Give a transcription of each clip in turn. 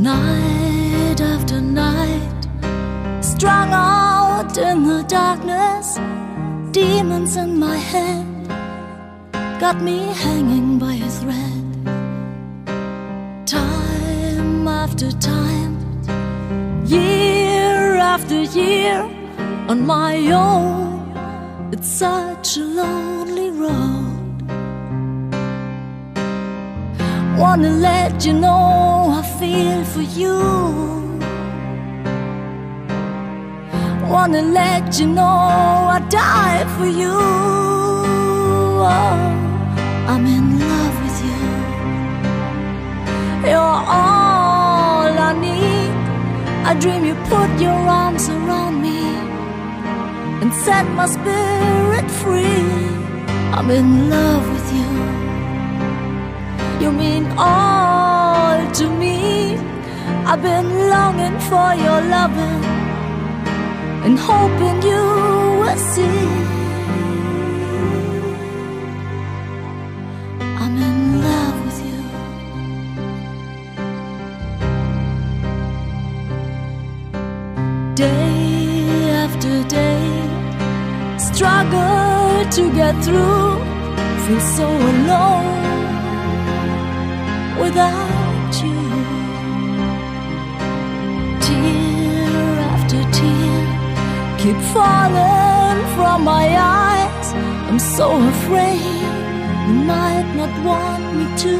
Night after night, strung out in the darkness, demons in my head got me hanging by a thread. Time after time, year after year, on my own, it's such a lonely road. Wanna let you know you. Wanna let you know I die for you. Oh, I'm in love with you. You're all I need. I dream you put your arms around me and set my spirit free. I'm in love with you. You mean all to me. I've been longing for your loving and hoping you will see. I'm in love with you. Day after day, struggle to get through, feel so alone without falling from my eyes. I'm so afraid you might not want me to.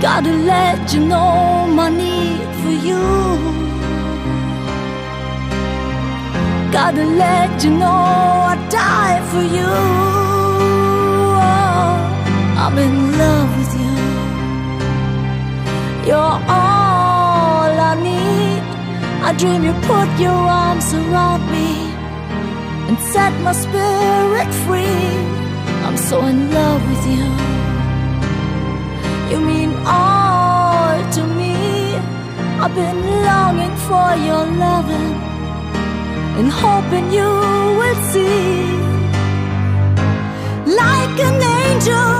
Gotta let you know my need for you. Gotta let you know I die for you. Dream you put your arms around me and set my spirit free. I'm so in love with you. You mean all to me. I've been longing for your loving and hoping you will see. Like an angel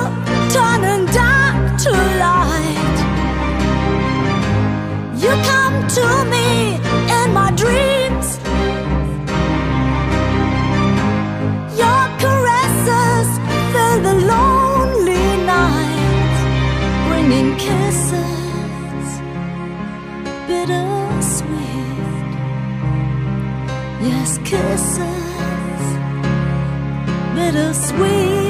turning dark to light. You come to me Yes, kisses bittersweet.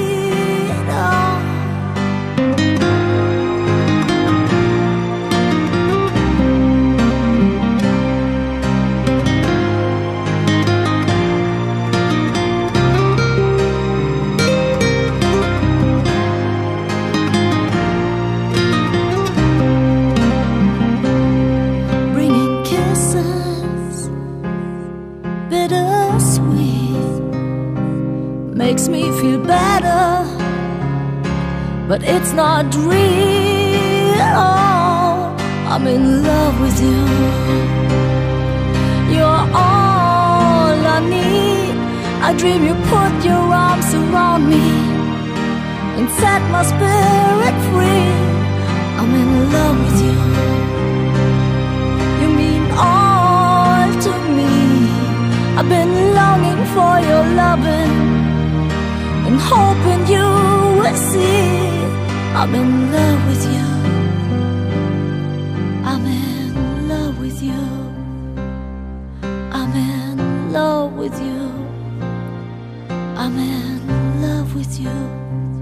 But it's not real. I'm in love with you. You're all I need. I dream you put your arms around me and set my spirit free. I'm in love with you. You mean all to me. I've been longing for your loving and hoping you will see. I'm in love with you. I'm in love with you. I'm in love with you. I'm in love with you.